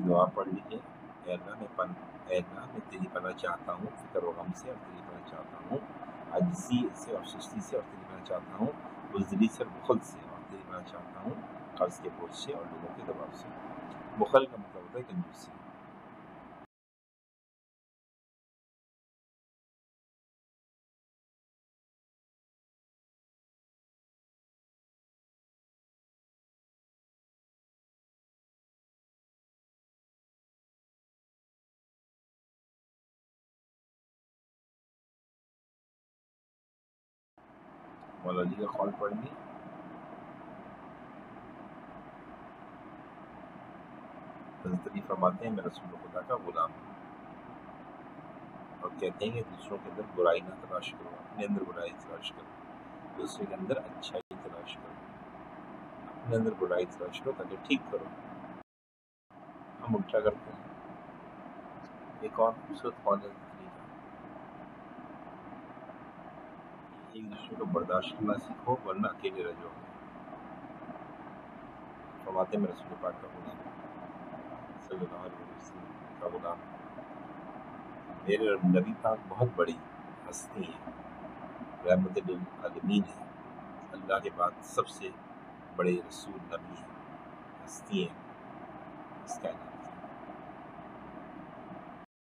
दुआ पढ़ लीजिए अल्लाह मैं पन अल्लाह मैं तेरी पना चाहता हूँ, फ़िक्र गम से और तेरी पना चाहता हूँ। अजसी से और सुस्ती से और तेरी पना चाहता हूँ, बुजदली से और बुखल से और तेरी पना चाहता हूँ, कर्ज के बोझ से और लोगों के दबाव से। बुखल का मतलब होता है कंजूसी। मौलानी का कॉल पढ़नी हज़रत फरमाते हैं मैं रसूल खुदा का गुलाम और कहते हैं कि दूसरों के अंदर बुराई ना तलाश करो, अपने अंदर बुराई तलाश करो, दूसरे के अंदर अच्छाई तलाश करो, अपने अंदर बुराई तलाश करो ताकि ठीक करो। हम उल्टा करते हैं। एक और खूबसूरत कौन है? एक दूसरे को बर्दाश्त करना सीखो, वरना अकेले रह जाओगे फरमाते में रसूल पाक का गुलाम। सल्लल्लाहु अलैहि वसल्लम का गुलाम। मेरे नबी पाक बहुत बड़ी हस्ती है। रहमत आलमीन है। अल्लाह के बाद सबसे बड़े रसूल, नबी हैं। हस्ती हैं। इस कायनात